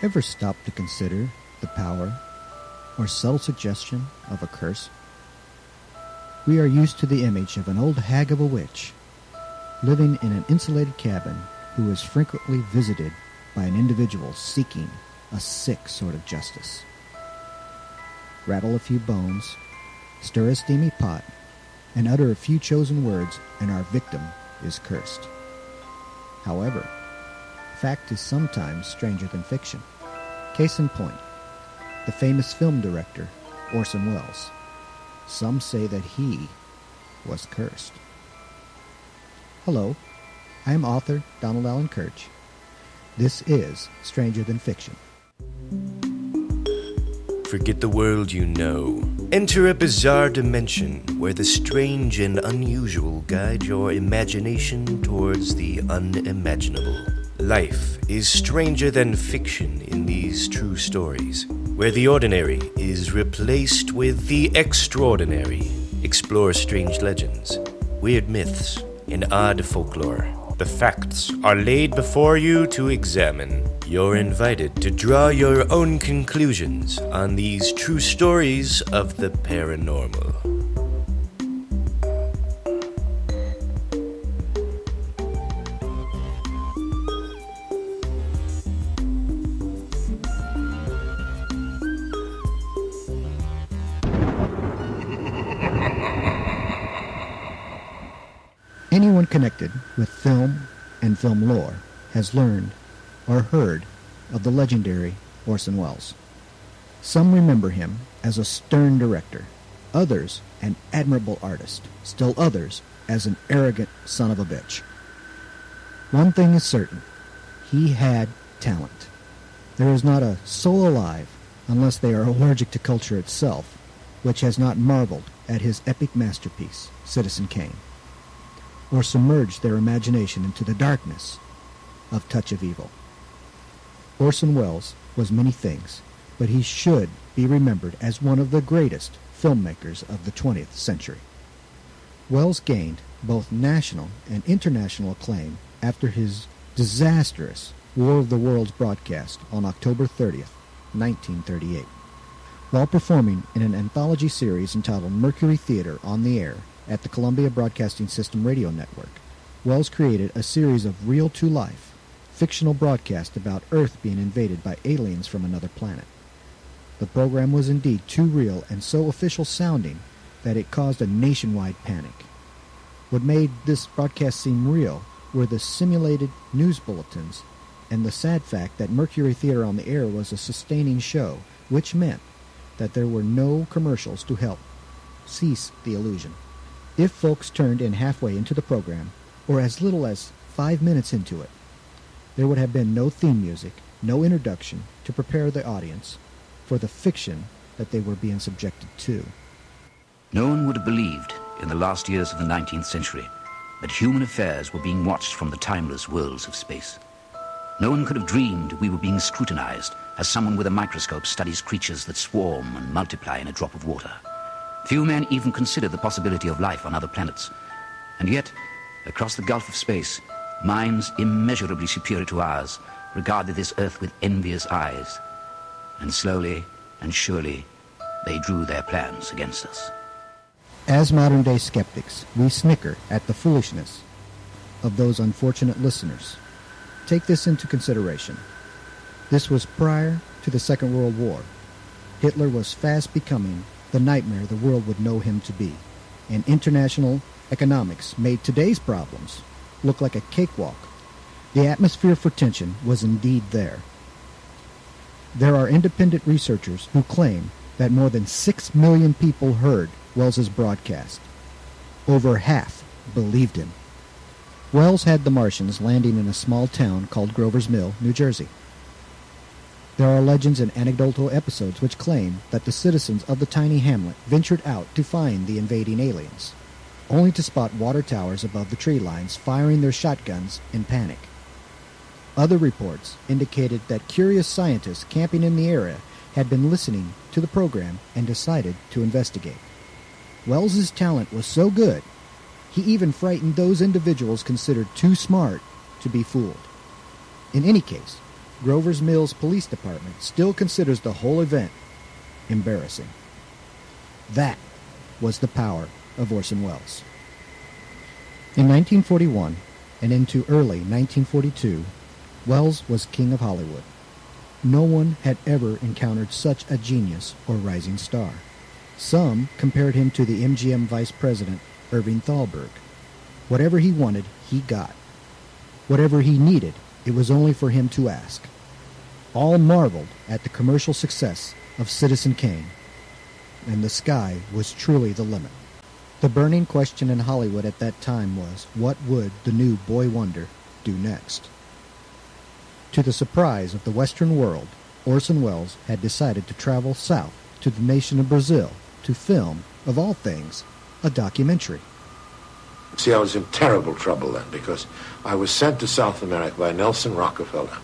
Ever stop to consider the power or subtle suggestion of a curse? We are used to the image of an old hag of a witch living in an insulated cabin who is frequently visited by an individual seeking a sick sort of justice. Rattle a few bones, stir a steamy pot, and utter a few chosen words, and our victim is cursed. However, fact is sometimes stranger than fiction. Case in point, the famous film director Orson Welles. Some say that he was cursed. Hello, I am author Donald Allen Kirch. This is Stranger Than Fiction. Forget the world you know. Enter a bizarre dimension where the strange and unusual guide your imagination towards the unimaginable. Life is stranger than fiction in these true stories, where the ordinary is replaced with the extraordinary. Explore strange legends, weird myths, and odd folklore. The facts are laid before you to examine. You're invited to draw your own conclusions on these true stories of the paranormal. Anyone connected with film and film lore has learned or heard of the legendary Orson Welles. Some remember him as a stern director, others an admirable artist, still others as an arrogant son of a bitch. One thing is certain he had talent. There is not a soul alive, unless they are allergic to culture itself, which has not marveled at his epic masterpiece, Citizen Kane or submerge their imagination into the darkness of Touch of Evil. Orson Welles was many things, but he should be remembered as one of the greatest filmmakers of the 20th century. Welles gained both national and international acclaim after his disastrous War of the Worlds broadcast on October 30th, 1938. While performing in an anthology series entitled Mercury Theater on the Air at the Columbia Broadcasting System radio network, Welles created a series of real-to-life, fictional broadcasts about Earth being invaded by aliens from another planet. The program was indeed too real and so official sounding that it caused a nationwide panic. What made this broadcast seem real were the simulated news bulletins and the sad fact that Mercury Theater on the Air was a sustaining show, which meant that there were no commercials to help cease the illusion. If folks turned in halfway into the program, or as little as five minutes into it, there would have been no theme music, no introduction to prepare the audience for the fiction that they were being subjected to. No one would have believed in the last years of the 19th century that human affairs were being watched from the timeless worlds of space. No one could have dreamed we were being scrutinized as someone with a microscope studies creatures that swarm and multiply in a drop of water. Few men even considered the possibility of life on other planets. And yet, across the gulf of space, minds immeasurably superior to ours regarded this Earth with envious eyes. And slowly and surely, they drew their plans against us. As modern day skeptics, we snicker at the foolishness of those unfortunate listeners. Take this into consideration. This was prior to the Second World War. Hitler was fast becoming the nightmare the world would know him to be, and international economics made today's problems look like a cakewalk. The atmosphere for tension was indeed there. There are independent researchers who claim that more than six million people heard Welles's broadcast. Over half believed him. Welles had the Martians landing in a small town called Grover's Mill, New Jersey. There are legends and anecdotal episodes which claim that the citizens of the tiny hamlet ventured out to find the invading aliens, only to spot water towers above the tree lines firing their shotguns in panic. Other reports indicated that curious scientists camping in the area had been listening to the program and decided to investigate. Welles's talent was so good, he even frightened those individuals considered too smart to be fooled. In any case, Grover's Mills Police Department still considers the whole event embarrassing. That was the power of Orson Welles. In 1941 and into early 1942, Welles was king of Hollywood. No one had ever encountered such a genius or rising star. Some compared him to the MGM vice president, Irving Thalberg. Whatever he wanted, he got. Whatever he needed, it was only for him to ask. All marveled at the commercial success of Citizen Kane, and the sky was truly the limit. The burning question in Hollywood at that time was, what would the new boy wonder do next? To the surprise of the Western world, Orson Welles had decided to travel south to the nation of Brazil to film, of all things, a documentary. See, I was in terrible trouble then because I was sent to South America by Nelson Rockefeller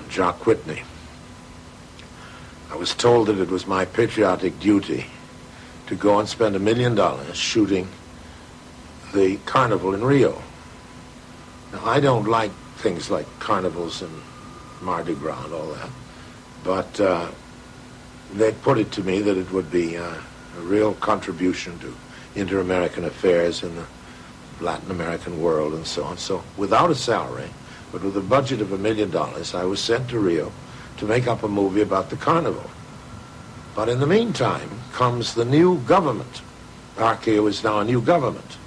and Jock Whitney. I was told that it was my patriotic duty to go and spend a million dollars shooting the carnival in Rio. Now, I don't like things like carnivals and Mardi Gras and all that, but uh, they put it to me that it would be uh, a real contribution to inter-American affairs in the Latin American world and so on. So without a salary, but with a budget of a million dollars, I was sent to Rio to make up a movie about the carnival. But in the meantime comes the new government. RKO is now a new government.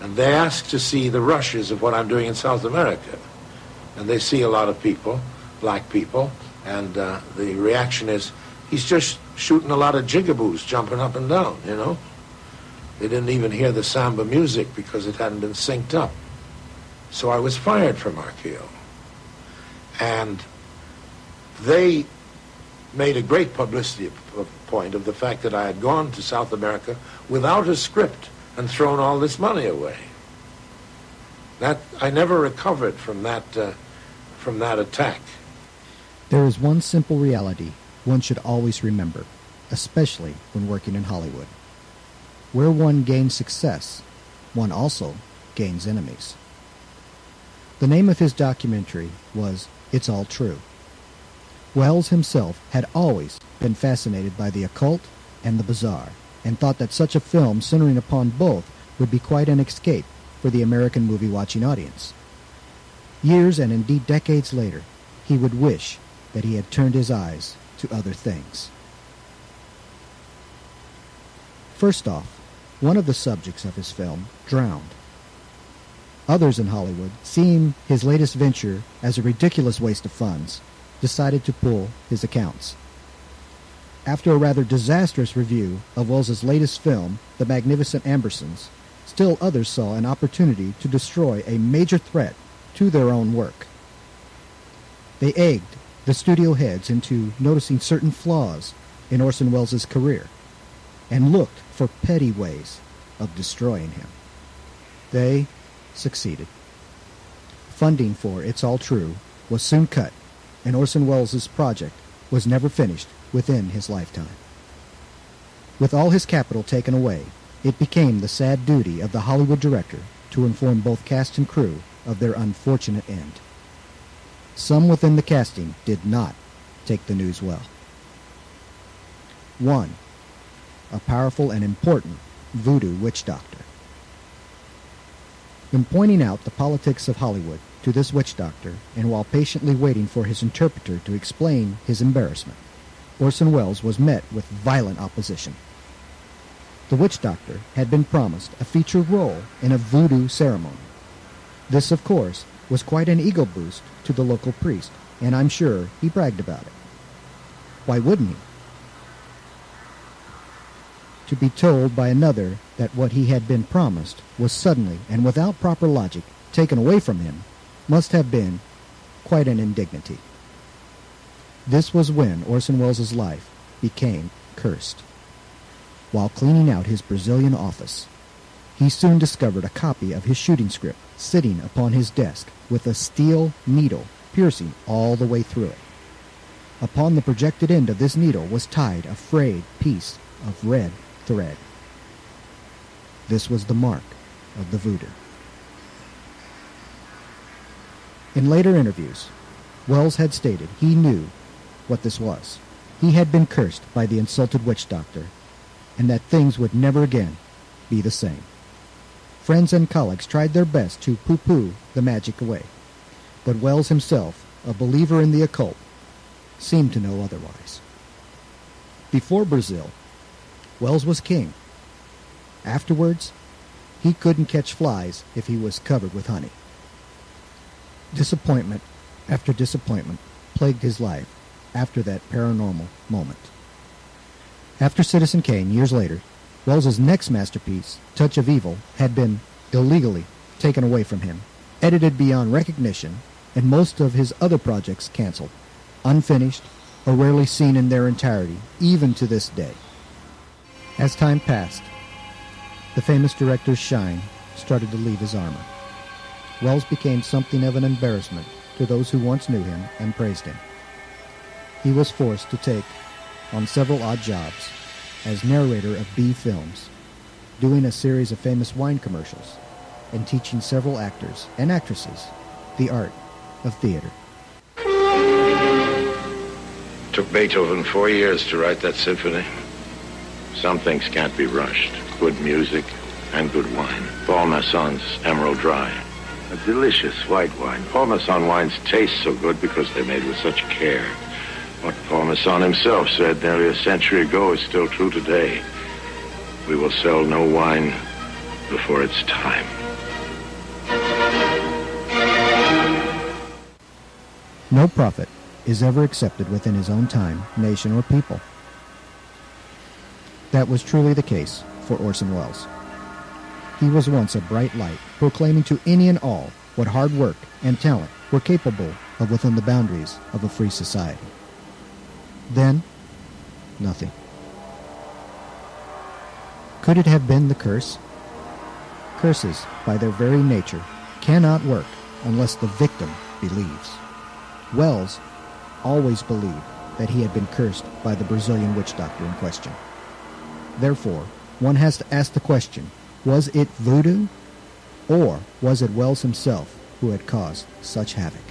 And they ask to see the rushes of what I'm doing in South America. And they see a lot of people, black people, and uh, the reaction is, he's just shooting a lot of jigaboos jumping up and down, you know? They didn't even hear the samba music because it hadn't been synced up. So I was fired from RKO. And they made a great publicity point of the fact that I had gone to South America without a script and thrown all this money away. That I never recovered from that uh, from that attack. There is one simple reality one should always remember, especially when working in Hollywood. Where one gains success, one also gains enemies. The name of his documentary was It's All True. Welles himself had always been fascinated by the occult and the bizarre, and thought that such a film centering upon both would be quite an escape for the American movie watching audience. Years and indeed decades later, he would wish that he had turned his eyes to other things. First off, one of the subjects of his film drowned. Others in Hollywood, seeing his latest venture as a ridiculous waste of funds, decided to pull his accounts. After a rather disastrous review of Welles's latest film, The Magnificent Ambersons, still others saw an opportunity to destroy a major threat to their own work. They egged the studio heads into noticing certain flaws in Orson Welles' career and looked for petty ways of destroying him. They succeeded. Funding for It's All True was soon cut, and Orson Welles' project was never finished within his lifetime. With all his capital taken away, it became the sad duty of the Hollywood director to inform both cast and crew of their unfortunate end. Some within the casting did not take the news well. 1 a powerful and important voodoo witch doctor. In pointing out the politics of Hollywood to this witch doctor, and while patiently waiting for his interpreter to explain his embarrassment, Orson Welles was met with violent opposition. The witch doctor had been promised a feature role in a voodoo ceremony. This, of course, was quite an ego boost to the local priest, and I'm sure he bragged about it. Why wouldn't he? To be told by another that what he had been promised was suddenly and without proper logic taken away from him must have been quite an indignity. This was when Orson Welles' life became cursed. While cleaning out his Brazilian office, he soon discovered a copy of his shooting script sitting upon his desk with a steel needle piercing all the way through it. Upon the projected end of this needle was tied a frayed piece of red thread. This was the mark of the voodoo. In later interviews, Welles had stated he knew what this was. He had been cursed by the insulted witch doctor, and that things would never again be the same. Friends and colleagues tried their best to pooh-pooh the magic away, but Welles himself, a believer in the occult, seemed to know otherwise. Before Brazil, Welles was king. Afterwards, he couldn't catch flies if he was covered with honey. Disappointment after disappointment plagued his life after that paranormal moment. After Citizen Kane, years later, Welles's next masterpiece, Touch of Evil, had been illegally taken away from him, edited beyond recognition, and most of his other projects canceled, unfinished, or rarely seen in their entirety, even to this day. As time passed, the famous director's shine started to leave his armor. Welles became something of an embarrassment to those who once knew him and praised him. He was forced to take on several odd jobs as narrator of B films, doing a series of famous wine commercials, and teaching several actors and actresses the art of theater. Took Beethoven four years to write that symphony. Some things can't be rushed. Good music and good wine. Paul Masson's Emerald Dry. A delicious white wine. Paul Masson wines taste so good because they're made with such care. What Paul Masson himself said nearly a century ago is still true today. We will sell no wine before it's time. No prophet is ever accepted within his own time, nation, or people. That was truly the case for Orson Welles. He was once a bright light, proclaiming to any and all what hard work and talent were capable of within the boundaries of a free society. Then, nothing. Could it have been the curse? Curses, by their very nature, cannot work unless the victim believes. Welles always believed that he had been cursed by the Brazilian witch doctor in question. Therefore, one has to ask the question, was it voodoo? Or was it Welles himself who had caused such havoc?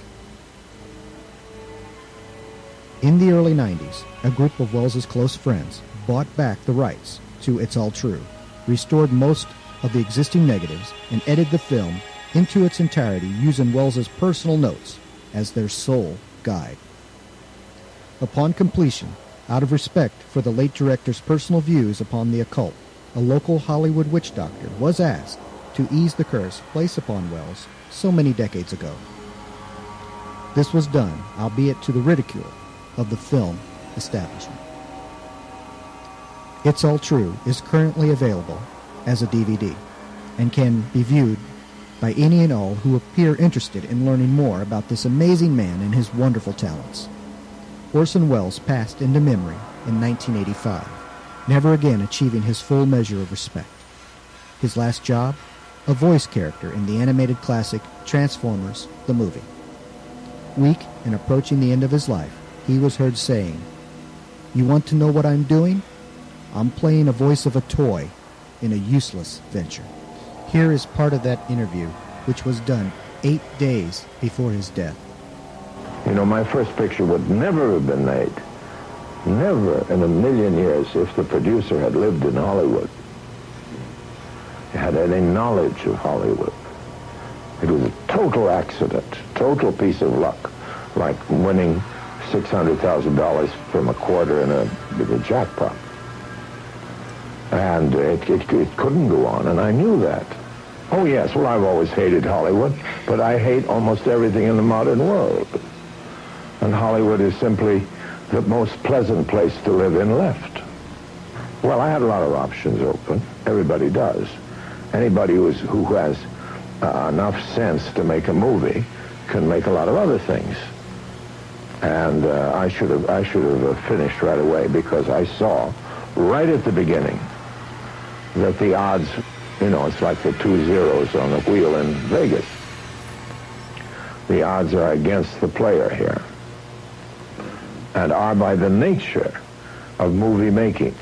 In the early 90s, a group of Welles's close friends bought back the rights to It's All True, restored most of the existing negatives, and edited the film into its entirety using Welles's personal notes as their sole guide. Upon completion, out of respect for the late director's personal views upon the occult, a local Hollywood witch doctor was asked to ease the curse placed upon Welles so many decades ago. This was done, albeit to the ridicule of the film establishment. It's All True is currently available as a DVD and can be viewed by any and all who appear interested in learning more about this amazing man and his wonderful talents. Orson Welles passed into memory in 1985, never again achieving his full measure of respect. His last job? A voice character in the animated classic Transformers, the movie. Weak and approaching the end of his life, he was heard saying, You want to know what I'm doing? I'm playing a voice of a toy in a useless venture. Here is part of that interview, which was done eight days before his death. You know, my first picture would never have been made, never in a million years, if the producer had lived in Hollywood, had any knowledge of Hollywood. It was a total accident, total piece of luck, like winning $600,000 from a quarter in a, in a jackpot. And it, it, it couldn't go on, and I knew that. Oh, yes, well, I've always hated Hollywood, but I hate almost everything in the modern world. And Hollywood is simply the most pleasant place to live in left. Well, I had a lot of options open. Everybody does. Anybody who's, who has uh, enough sense to make a movie can make a lot of other things. And uh, I should have I should have finished right away because I saw right at the beginning that the odds, you know, it's like the two zeros on the wheel in Vegas. The odds are against the player here and are by the nature of movie making.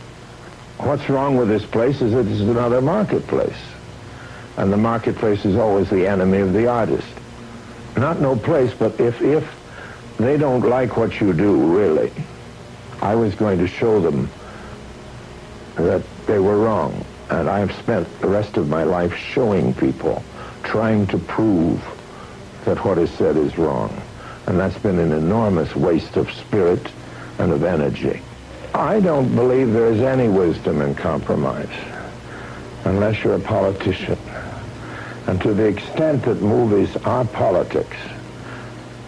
What's wrong with this place is that it's another marketplace. And the marketplace is always the enemy of the artist. Not no place, but if, if they don't like what you do, really. I was going to show them that they were wrong. And I've spent the rest of my life showing people, trying to prove that what is said is wrong. And that's been an enormous waste of spirit and of energy. I don't believe there is any wisdom in compromise unless you're a politician. And to the extent that movies are politics,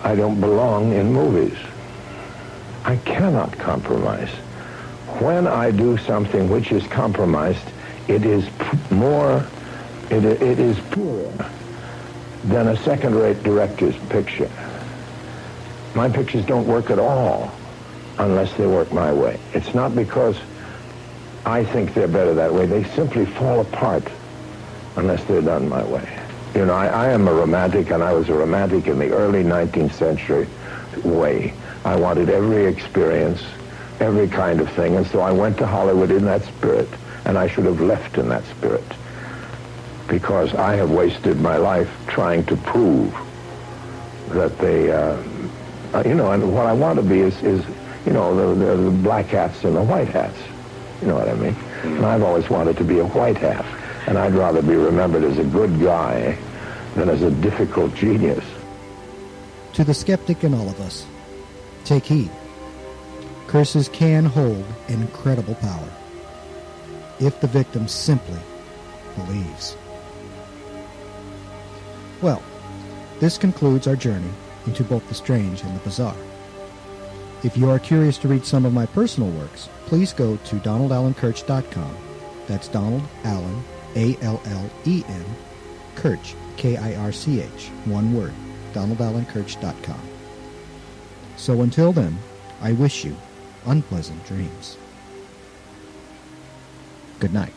I don't belong in movies. I cannot compromise. When I do something which is compromised, it is more, it, it is poorer than a second-rate director's picture. My pictures don't work at all unless they work my way. It's not because I think they're better that way. They simply fall apart unless they're done my way. You know, I, I am a romantic, and I was a romantic in the early 19th century way. I wanted every experience, every kind of thing, and so I went to Hollywood in that spirit, and I should have left in that spirit because I have wasted my life trying to prove that they, uh, uh, you know, and what I want to be is, is you know, the, the, the black hats and the white hats. You know what I mean? And I've always wanted to be a white hat. And I'd rather be remembered as a good guy than as a difficult genius. To the skeptic in all of us, take heed. Curses can hold incredible power if the victim simply believes. Well, this concludes our journey into both the strange and the bizarre. If you are curious to read some of my personal works, please go to donaldallenkirch.com. That's Donald Allen, A-L-L-E-N, Kirch, K-I-R-C-H, one word, donaldallenkirch.com. So until then, I wish you unpleasant dreams. Good night.